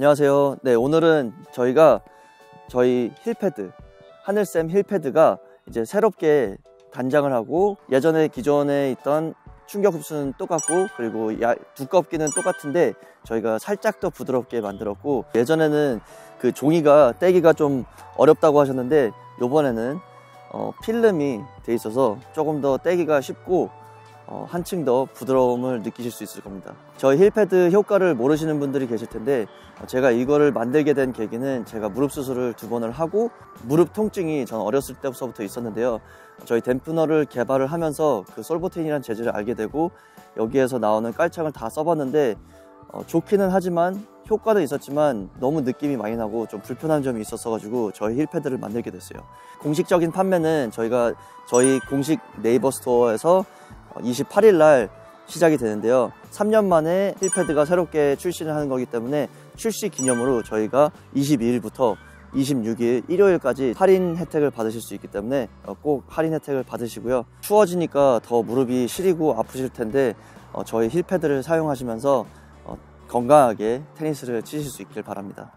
안녕하세요. 네, 오늘은 저희가 저희 heel pad, 하늘쌤 heel pad가 이제 새롭게 단장을 하고 예전에 기존에 있던 충격 흡수는 똑같고 그리고 야, 두껍기는 똑같은데 저희가 살짝 더 부드럽게 만들었고 예전에는 그 종이가 떼기가 좀 어렵다고 하셨는데 요번에는 어, 필름이 돼 있어서 조금 더 떼기가 쉽고 어, 한층 더 부드러움을 느끼실 수 있을 겁니다. 저희 heel pad 효과를 모르시는 분들이 계실 텐데 어, 제가 이거를 만들게 된 계기는 제가 무릎 수술을 두 번을 하고 무릎 통증이 전 어렸을 때부터 있었는데요. 저희 댐프너를 개발을 하면서 그 솔보텐이라는 재질을 알게 되고 여기에서 나오는 깔창을 다 써봤는데 어, 좋기는 하지만 효과는 있었지만 너무 느낌이 많이 나고 좀 불편한 점이 있었어 가지고 저희 힐패드를 만들게 됐어요 공식적인 판매는 저희가 저희 공식 네이버 스토어에서 28일 날 시작이 되는데요. 3년 만에 힐패드가 새롭게 출시를 하는 거기 때문에 출시 기념으로 저희가 22일부터 26일 일요일까지 할인 혜택을 받으실 수 있기 때문에 어, 꼭 할인 혜택을 받으시고요. 추워지니까 더 무릎이 시리고 아프실 텐데 어, 저희 힐패드를 사용하시면서 어, 건강하게 테니스를 치실 수 있길 바랍니다